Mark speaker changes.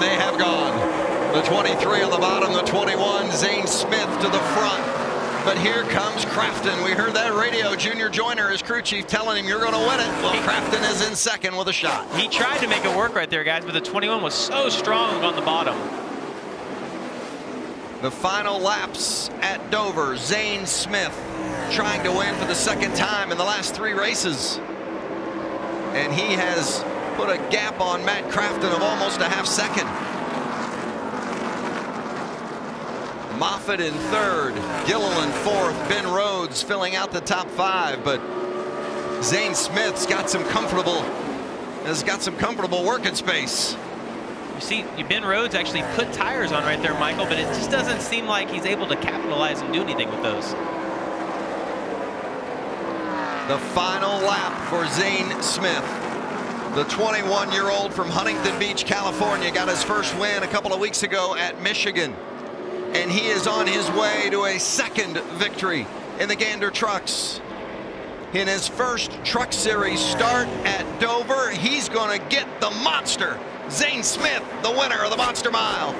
Speaker 1: and they have gone. The 23 on the bottom, the 21, Zane Smith to the front. But here comes Crafton. We heard that radio. Junior Joiner, his crew chief, telling him you're going to win it. Well, Crafton is in second with a shot.
Speaker 2: He tried to make it work right there, guys, but the 21 was so strong on the bottom.
Speaker 1: The final laps at Dover, Zane Smith trying to win for the second time in the last three races. And he has put a gap on Matt Crafton of almost a half second. Moffitt in third, Gilliland fourth, Ben Rhodes filling out the top five, but Zane Smith's got some comfortable has got some comfortable working space.
Speaker 2: You see, Ben Rhodes actually put tires on right there, Michael, but it just doesn't seem like he's able to capitalize and do anything with those.
Speaker 1: The final lap for Zane Smith. The 21-year-old from Huntington Beach, California, got his first win a couple of weeks ago at Michigan. And he is on his way to a second victory in the Gander Trucks. In his first Truck Series start at Dover, he's going to get the monster. Zane Smith, the winner of the Monster Mile.